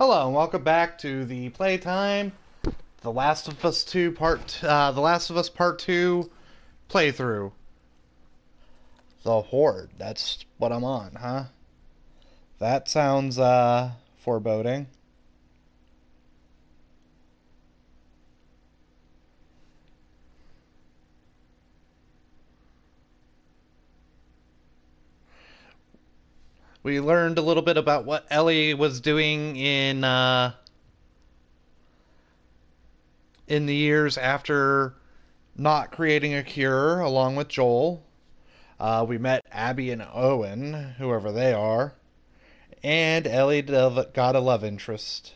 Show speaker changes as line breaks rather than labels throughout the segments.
Hello and welcome back to the playtime, The Last of Us Two Part, uh, The Last of Us Part Two playthrough. The Horde. That's what I'm on, huh? That sounds uh foreboding. We learned a little bit about what Ellie was doing in uh, in the years after not creating a cure, along with Joel. Uh, we met Abby and Owen, whoever they are, and Ellie got a love interest.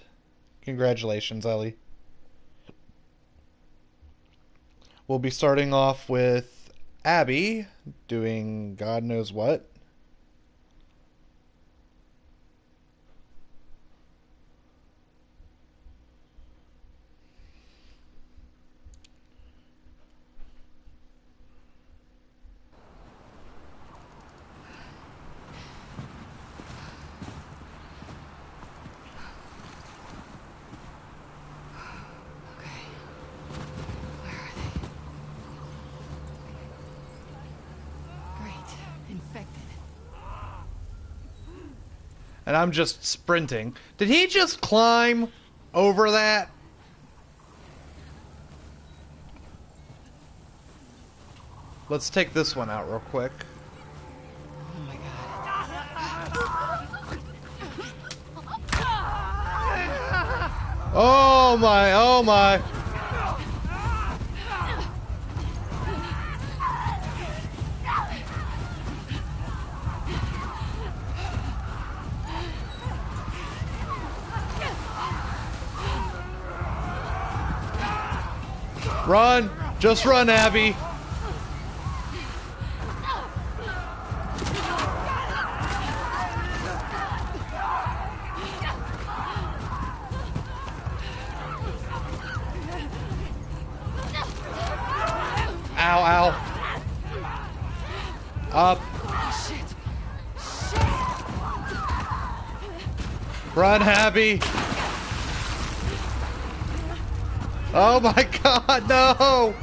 Congratulations, Ellie. We'll be starting off with Abby doing God knows what. I'm just sprinting. Did he just climb over that? Let's take this one out real quick.
Oh my god.
Oh my, oh my. Run! Just run, Abby! Ow, ow. Up. Run, Abby! Oh my god, no!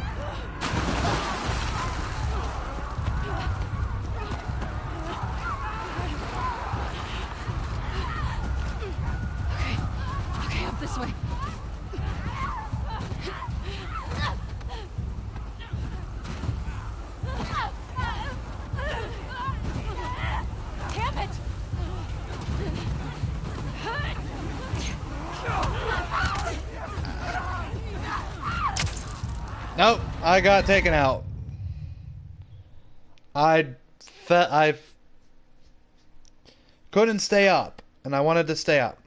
I got taken out. I fe- I couldn't stay up, and I wanted to stay up.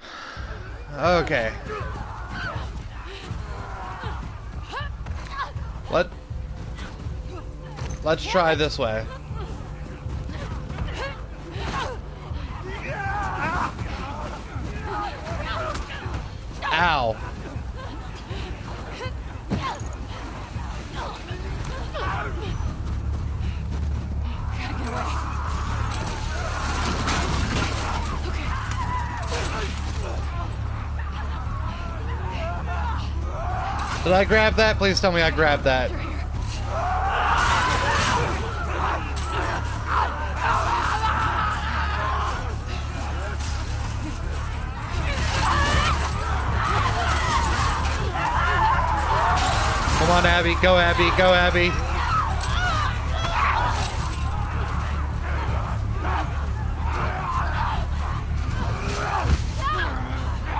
Okay. Let Let's try this way. Ow. Did I grab that? Please tell me I grabbed that. Come on, Abby. Go, Abby. Go, Abby.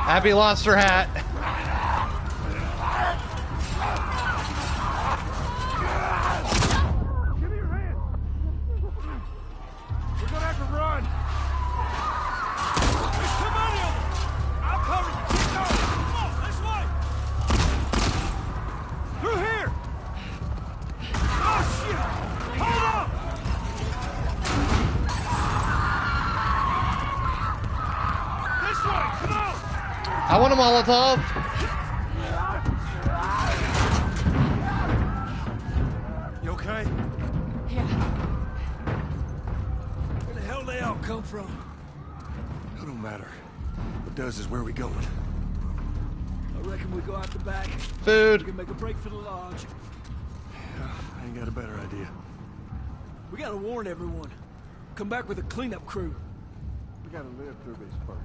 Abby lost her hat. A Molotov.
You okay?
Yeah.
Where the hell they all come from? It don't matter. What does is where we going. I reckon we go out the back.
Food.
We can make a break for the lodge. Yeah, I ain't got a better idea. We gotta warn everyone. Come back with a cleanup crew. We gotta live through this first.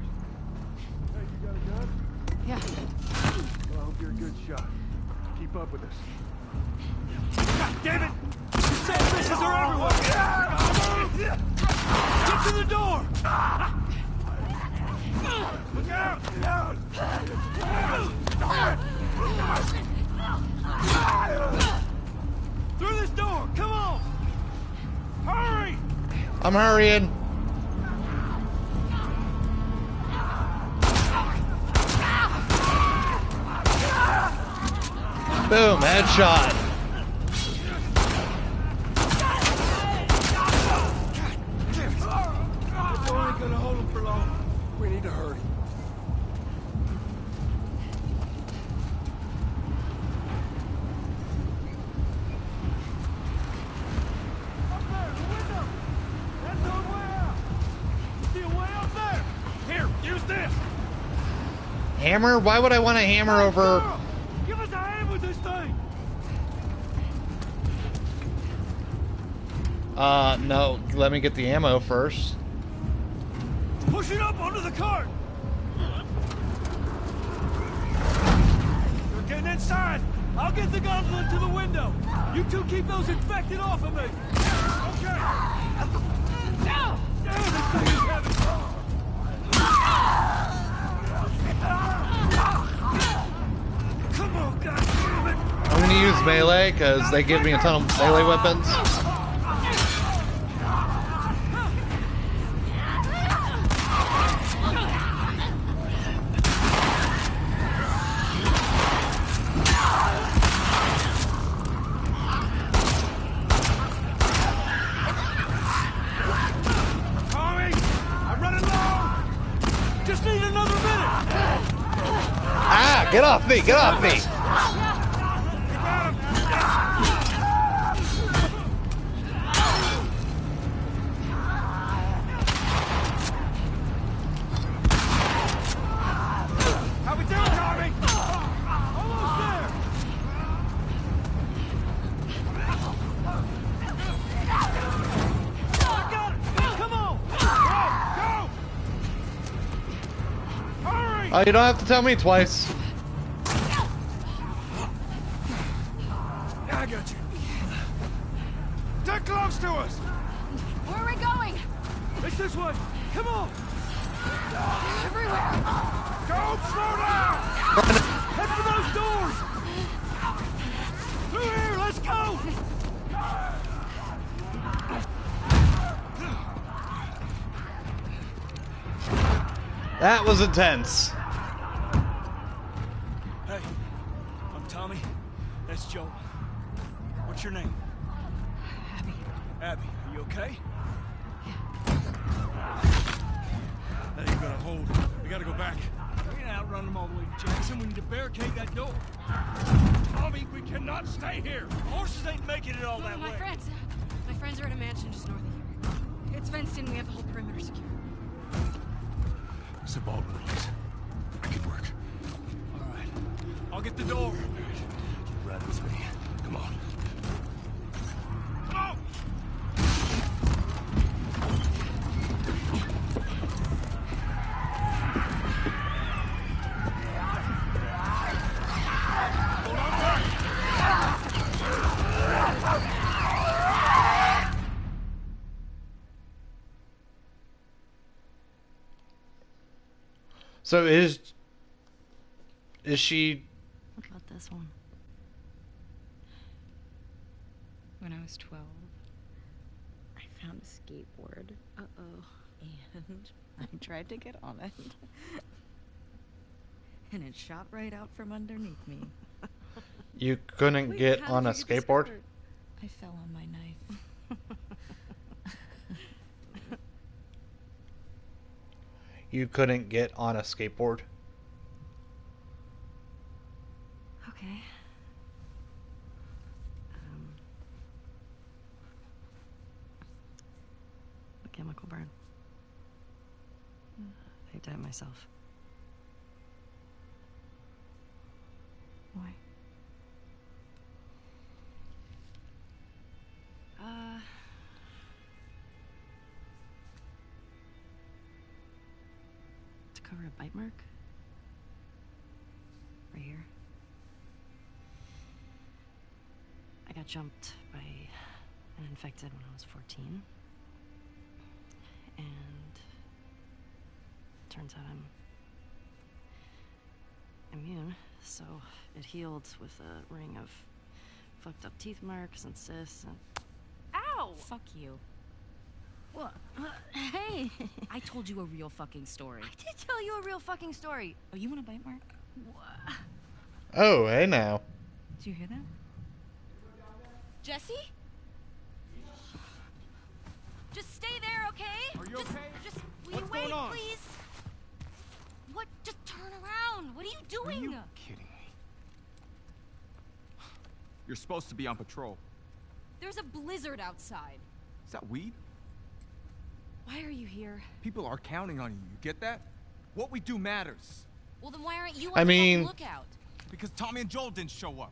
Hey, you got a gun?
Yeah.
Well, I hope you're a good shot. Keep up with us. God damn it! The sand fishes are everywhere! Get to the door! Look out! out! Through this door! Come on! Hurry!
I'm hurrying.
Way up there! Here, use this!
Hammer? Why would I want a hammer over...
Girl, Give us a hand with this thing!
Uh, no. Let me get the ammo first.
Push it up onto the cart! You're getting inside! I'll get the gauntlet to the window! You two keep those infected off of me! Okay! Damn, this thing is heavy! Come on, goddammit!
I'm gonna use melee, because they give me a ton of melee weapons. Off me, get off me! Oh, you don't have to tell me twice.
I got you. They're close to us!
Where are we going?
It's this way! Come on!
Everywhere.
Go! Slow down! Head for those doors! Through here! Let's go!
That was intense. So is is she
What about this one? When I was 12, I found a skateboard. Uh oh. And I tried to get on it. and it shot right out from underneath me.
you couldn't
Wait,
get on a skateboard?
skirt? I fell on my knife.
you couldn't get on a skateboard.
Okay. Um, a chemical burn. I did it myself.
Why?
Got jumped by an infected when I was 14. And turns out I'm immune, so it healed with a ring of fucked up teeth marks and cysts and
Ow! Fuck you.
What? Uh, hey!
I told you a real fucking story.
I did tell you a real fucking story.
Oh, you want a bite mark? What?
Oh, hey now.
Did you hear that?
Jesse? Just stay there, okay?
Are you
just,
okay?
Just will
What's
you wait,
going on?
please? What? Just turn around. What are you doing?
Are
doing?
you kidding me? You're supposed to be on patrol.
There's a blizzard outside.
Is that weed?
Why are you here?
People are counting on you. You get that? What we do matters.
Well, then why aren't you
I
on the
mean-
fucking lookout?
Because Tommy and Joel didn't show up.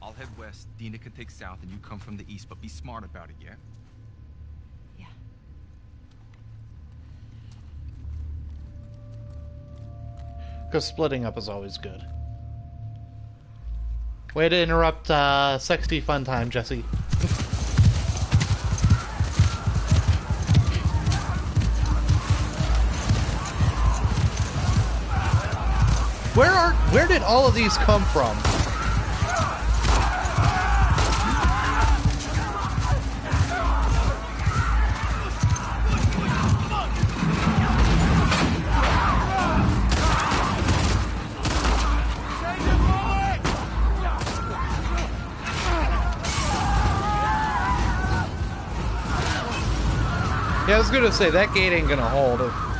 I'll head west. Dina can take south, and you come from the east. But be smart about it, yeah?
Yeah.
Because splitting up is always good. Way to interrupt uh, sexy fun time, Jesse. Where are where did all of these come from? Was gonna say that gate ain't gonna hold.
Let's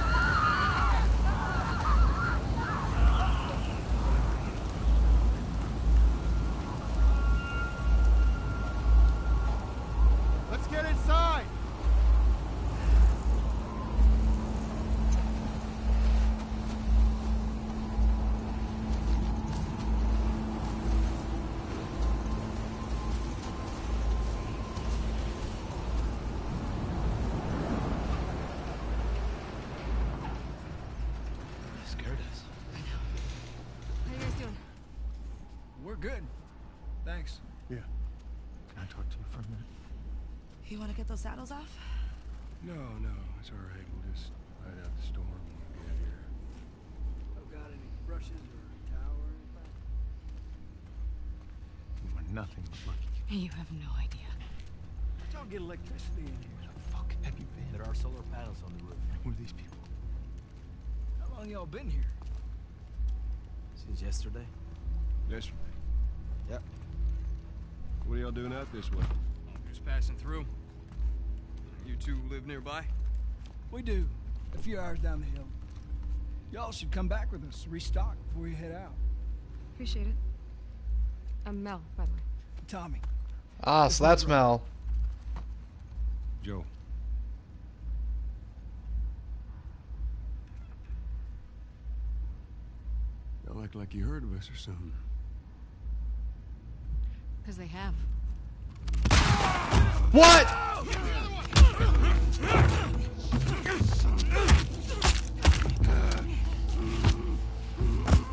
good. Thanks.
Yeah. Can I talk to you for a minute?
You want to get those saddles off?
No, no, it's all right. We'll just ride out the storm when we get here.
got any brushes or towel or anything?
You are nothing but lucky.
You have no idea.
Y'all get electricity in here.
Where the fuck have you been?
There are solar panels on the roof.
Who are these people?
How long y'all been here?
Since yesterday?
Yesterday.
Yep.
What are y'all doing out this way?
Just passing through. You two live nearby?
We do. A few hours down the hill. Y'all should come back with us, restock before we head out.
Appreciate it. I'm Mel, by the way.
Tommy.
Ah, so that's Mel.
Joel. Y'all act like you heard of us or something.
Because they have.
What?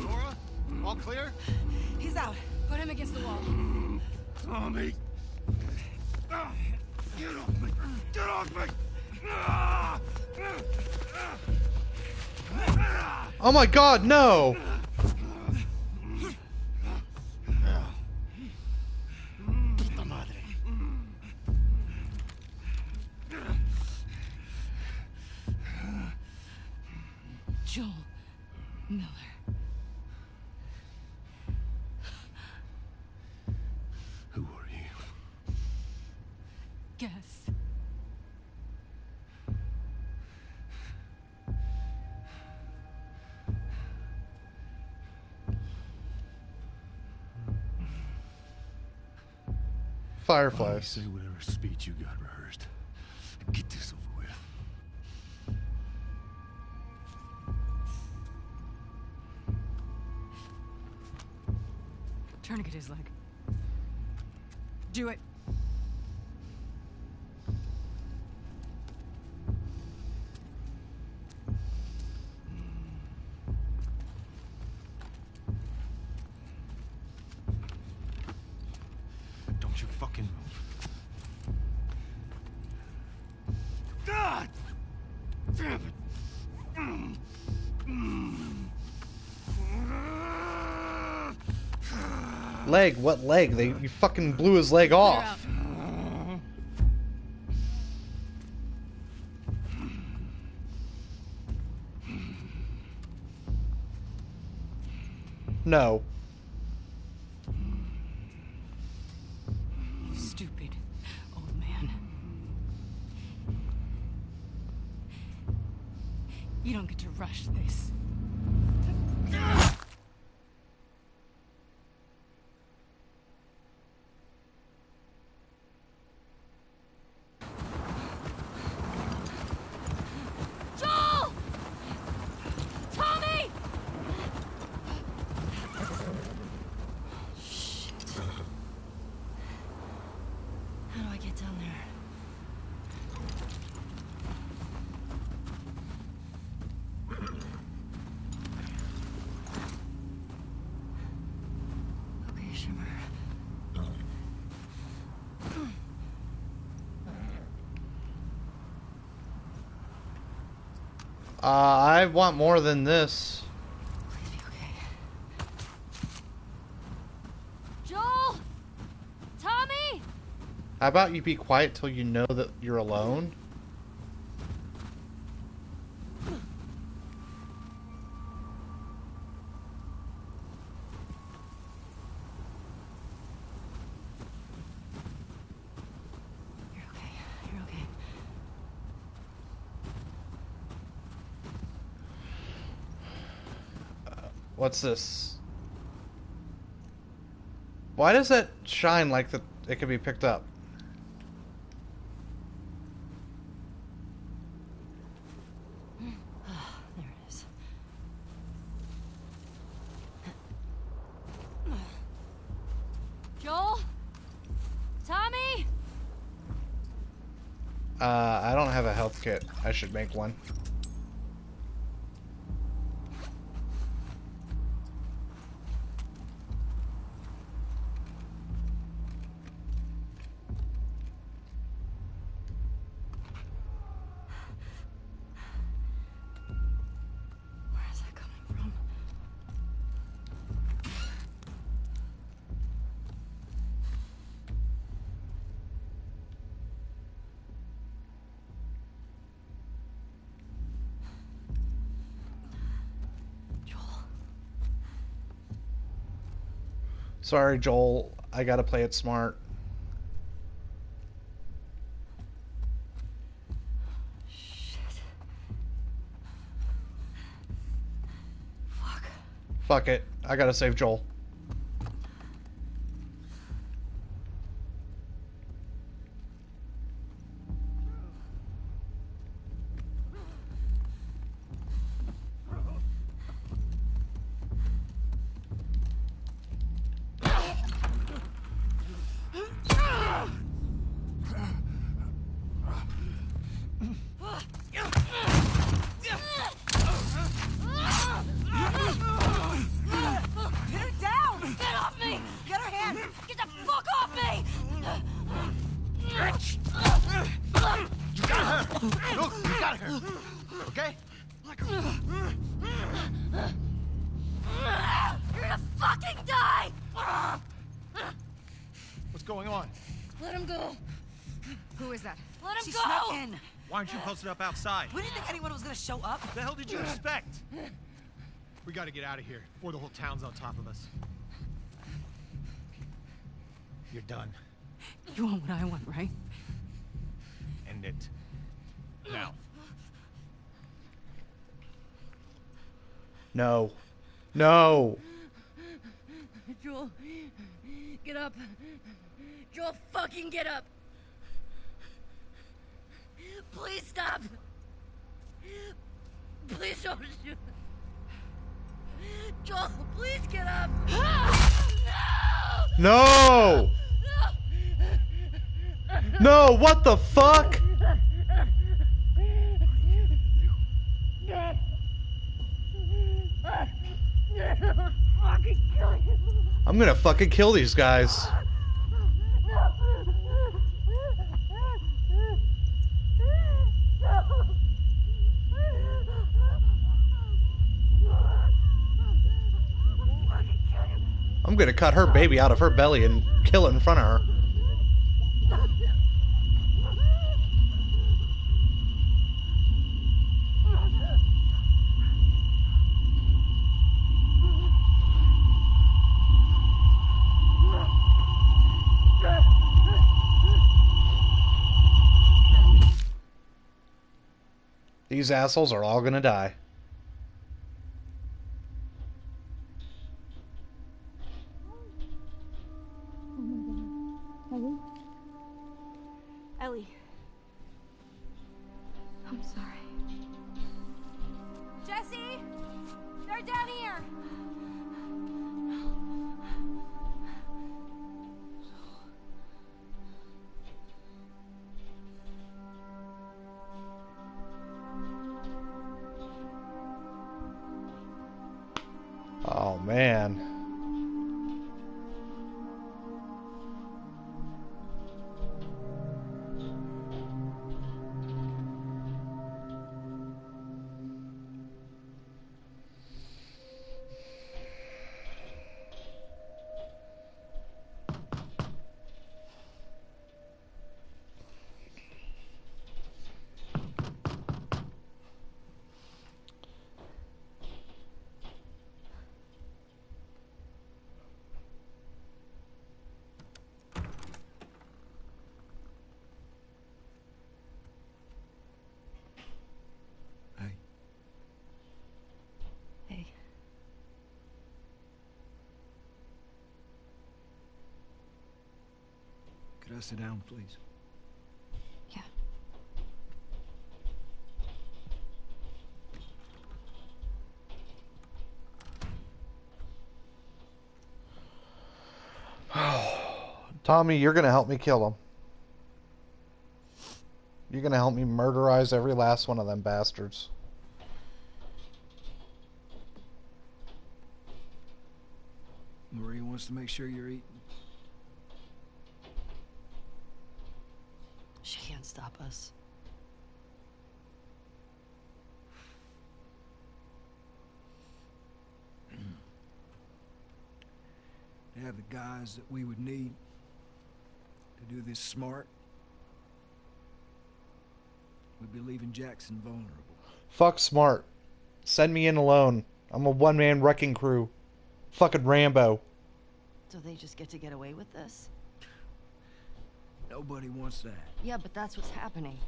Nora? All clear?
He's out. Put him against the wall.
Tommy! Get off me! Get off me!
Oh my god, no! Fireflies.
say whatever speech you got rehearsed. Get this over with.
Tourniquet his leg. Do it.
Fucking move. God! Damn it!
Leg? What leg? They you fucking blew his leg off. No.
You stupid old man. You don't get to rush this.
Joel! Tommy!
How do I get down there? Okay, Shimmer.
Uh, I want more than this.
Please be okay.
Joel! Tommy!
How about you be quiet till you know that you're alone?
You're okay. You're okay.
What's this? Why does that shine like that it could be picked up?
There it is.
Joel? Tommy?
Uh, I don't have a health kit. I should make one. Sorry, Joel. I gotta play it smart.
Shit. Fuck.
Fuck it. I gotta save Joel.
Look, you got her. Okay?
You're gonna fucking die!
What's going on?
Let him go!
Who is that?
Let him
She
go!
snuck in.
Why aren't you posted up outside?
We didn't think anyone was gonna show up.
What the hell did you expect?
We gotta get out of here before the whole town's on top of us. You're done.
You want what I want, right?
End it. Now.
No. No.
Joel, get up. Joel, fucking get up. Please stop. Please don't shoot. Joel, please get up.
No! No, what the fuck? I'm gonna fucking kill these guys. I'm gonna cut her baby out of her belly and kill it in front of her. These assholes are all gonna die.
Could I sit down, please?
yeah.
Tommy, you're gonna help me kill them. You're gonna help me murderize every last one of them bastards.
Maria wants to make sure you're eating.
She can't stop us.
To have the guys that we would need to do this smart, we'd be leaving Jackson vulnerable.
Fuck smart. Send me in alone. I'm a one man wrecking crew. Fucking Rambo.
So they just get to get away with this?
Nobody wants that.
Yeah, but that's what's happening.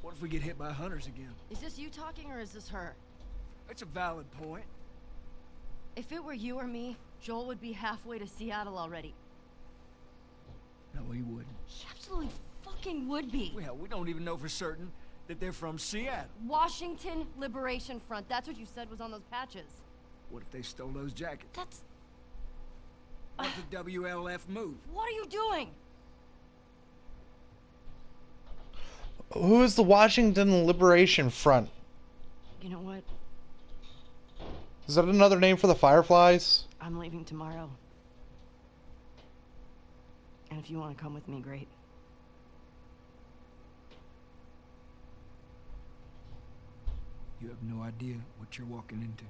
What if we get hit by hunters again?
Is this you talking or is this her?
It's a valid point.
If it were you or me, Joel would be halfway to Seattle already.
No, he wouldn't.
He absolutely fucking would be.
Well, we don't even know for certain that they're from Seattle.
Washington Liberation Front. That's what you said was on those patches.
What if they stole those jackets?
That's.
What if the WLF move?
What are you doing?
Who is the Washington Liberation Front?
You know what?
Is that another name for the Fireflies?
I'm leaving tomorrow. And if you want to come with me, great.
You have no idea what you're walking into.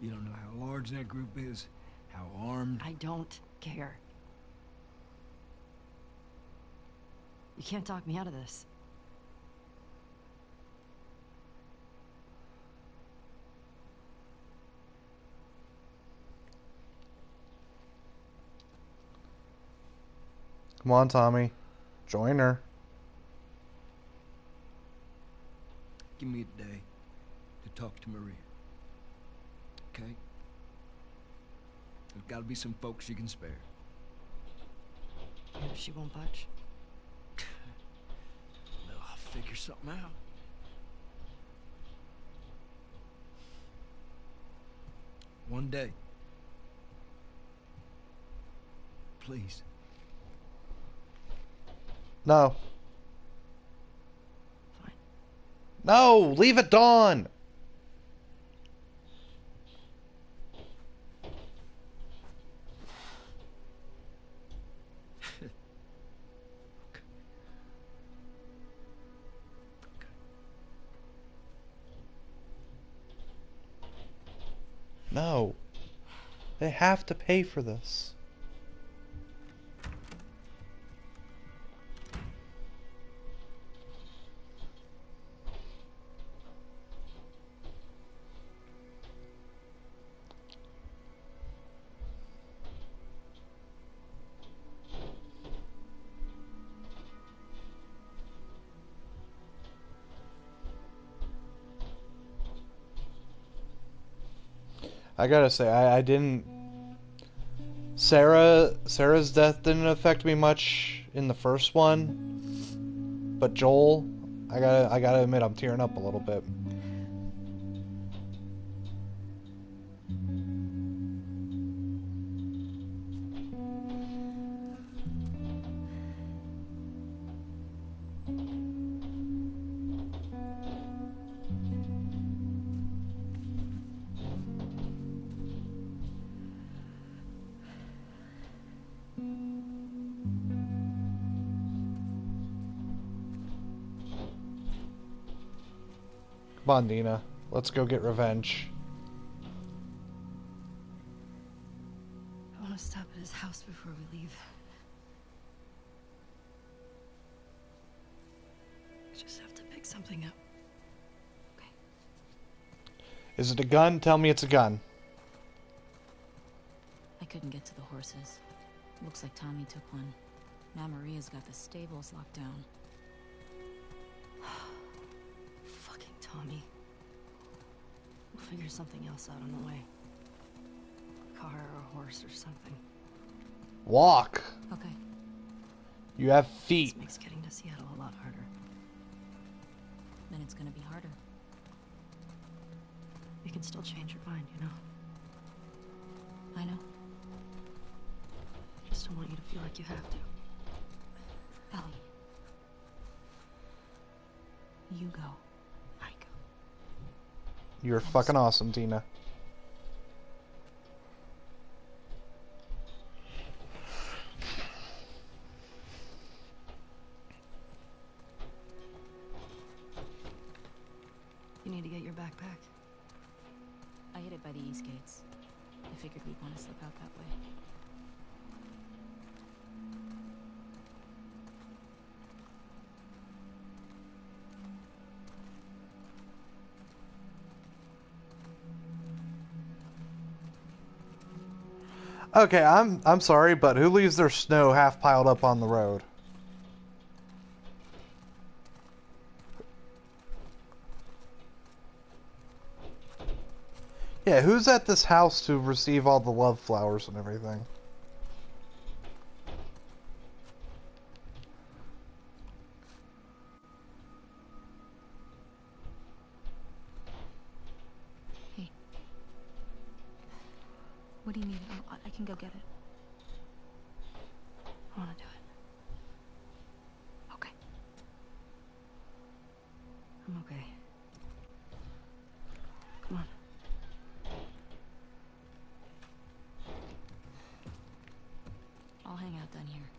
You don't know how large that group is, how armed.
I don't care. You can't talk me out of this.
Come on, Tommy. Join her.
Give me a day to talk to Maria. Okay? There's gotta be some folks you can spare.
And if she won't budge?
No, I'll figure something out. One day. Please.
No.
Fine.
No, leave it Dawn. No. They have to pay for this. I gotta say, I, I didn't. Sarah Sarah's death didn't affect me much in the first one, but Joel, I gotta I gotta admit, I'm tearing up a little bit. Come on, Dina. Let's go get revenge.
I want to stop at his house before we leave. I just have to pick something up. Okay.
Is it a gun? Tell me it's a gun.
I couldn't get to the horses. Looks like Tommy took one. Now Maria's got the stables locked down.
Tommy. We'll figure something else out on the way. A car or a horse or something.
Walk.
Okay.
You have feet.
This makes getting to Seattle a lot harder.
Then it's gonna be harder.
You can still change your mind, you know?
I know.
I just don't want you to feel like you have to.
Ellie. You go.
I go.
You're fucking awesome, Dina.
You need to get your backpack.
I hid it by the east gates. I figured we'd want to slip out that way.
Okay, I'm I'm sorry, but who leaves their snow half piled up on the road? Yeah, who's at this house to receive all the love flowers and everything?
What do you need? Oh, I- I can go get it.
I want to do it.
Okay.
I'm okay. Come on.
I'll hang out down here.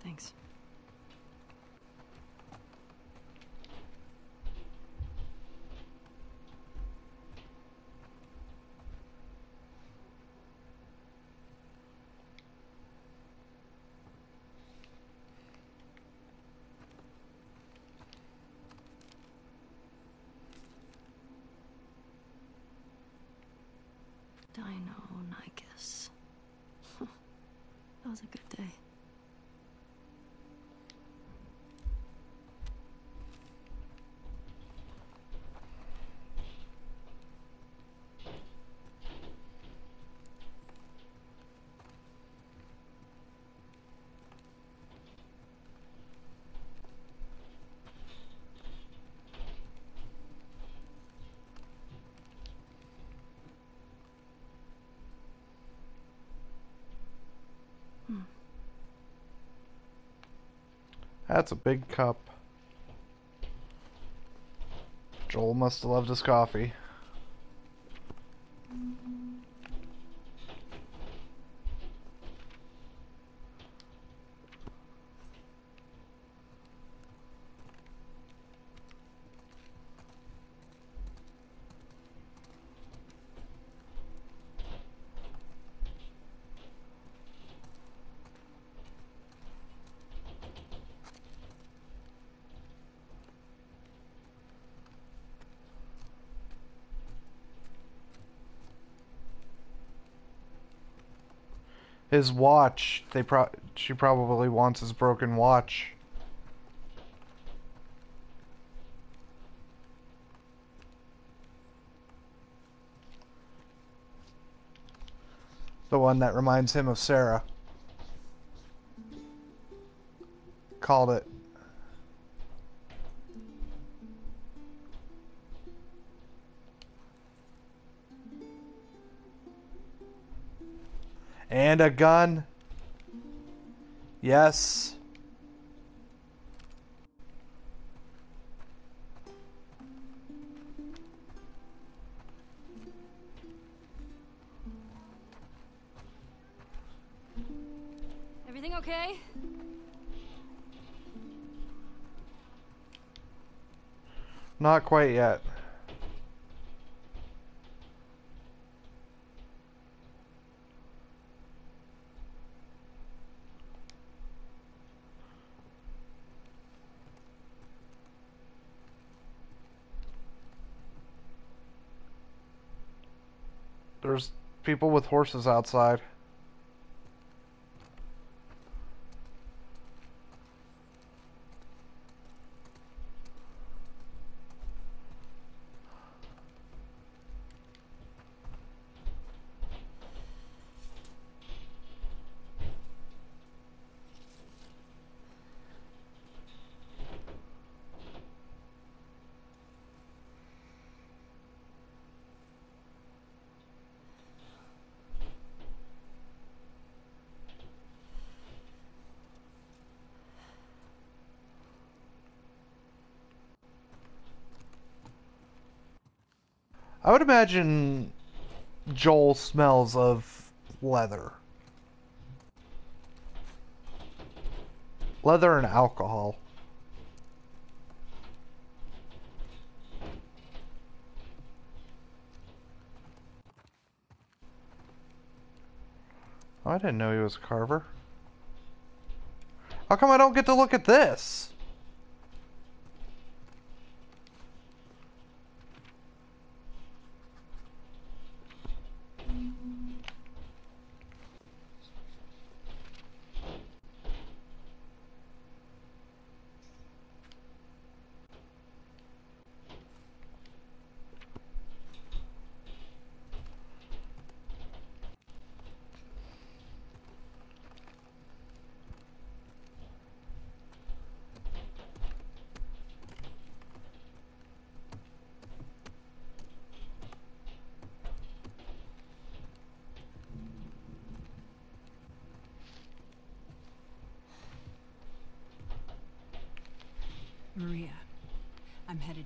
Thanks. Dino Nikes. that was a good day.
That's a big cup. Joel must have loved his coffee. His watch. They pro. She probably wants his broken watch. The one that reminds him of Sarah. Called it. And a gun. Yes.
Everything okay?
Not quite yet. There's people with horses outside. I would imagine Joel smells of leather. Leather and alcohol. Oh, I didn't know he was a carver. How come I don't get to look at this?
Maria, I'm headed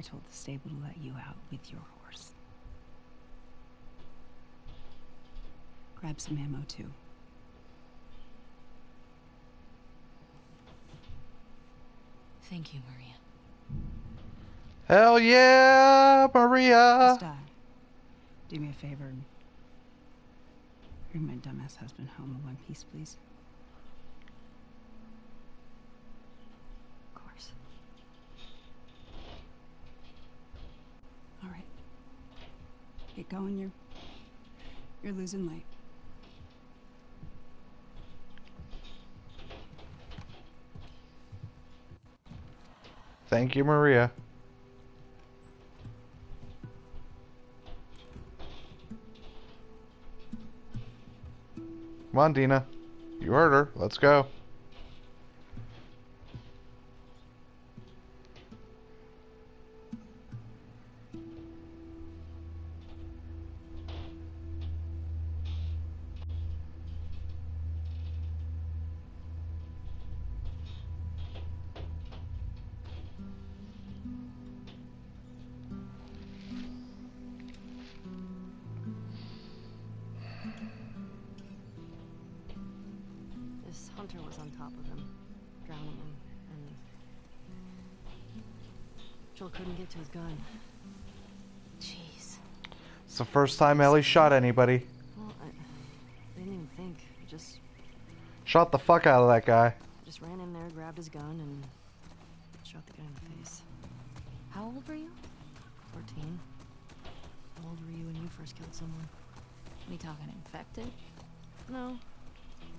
I told the stable to let you out with your horse. Grab some ammo, too.
Thank you, Maria.
Hell yeah, Maria!
Just, do me a favor and bring my dumbass husband home in one piece, please. Going. You're you're losing light.
Thank you, Maria. Come on, Dina. You heard her. Let's go. First time Ellie shot anybody.
Well, I, I didn't even think. I just,
Shot the fuck out of that guy.
I just ran in there, grabbed his gun, and shot the guy in the face.
How old were you?
14. How old were you when you first killed someone?
We talking infected?
No.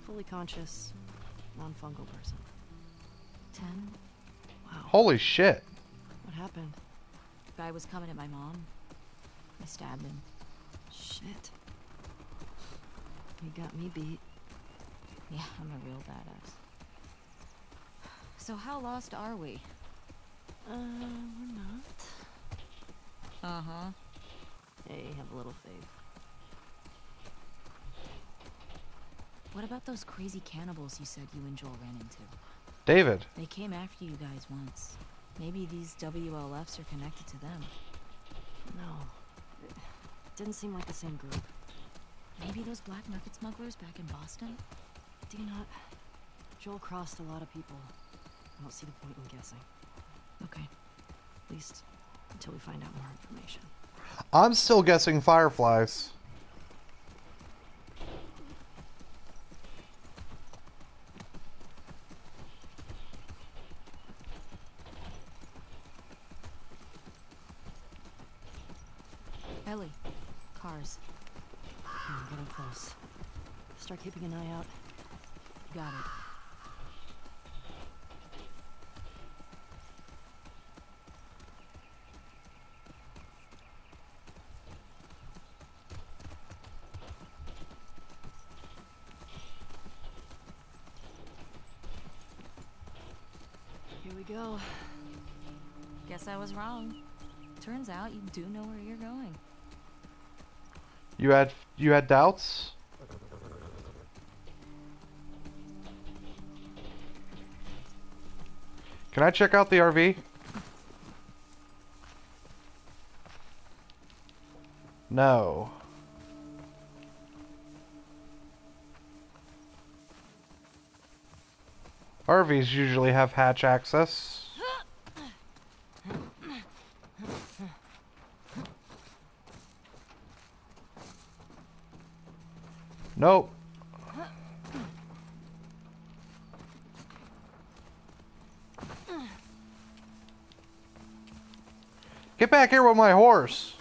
Fully conscious, non-fungal person.
Ten?
Wow.
Holy shit.
What happened?
The Guy was coming at my mom. I stabbed him.
Shit. You got me beat.
Yeah, I'm a real badass. So how lost are we?
Uh, we're not.
Uh-huh.
Hey, have a little faith.
What about those crazy cannibals you said you and Joel ran into?
David.
They came after you guys once. Maybe these WLFs are connected to them.
No. It didn't seem like the same group.
Maybe those black market smugglers back in Boston?
Do you not? Joel crossed a lot of people. I don't see the point in guessing.
Okay.
At least until we find out more information.
I'm still guessing fireflies.
Ellie. Cars.
I'm getting close. Start keeping an eye out.
Got it.
Here we go.
Guess I was wrong. Turns out you do know where you're going.
You had you had doubts? Can I check out the RV? No. RVs usually have hatch access. Nope. Get back here with my horse.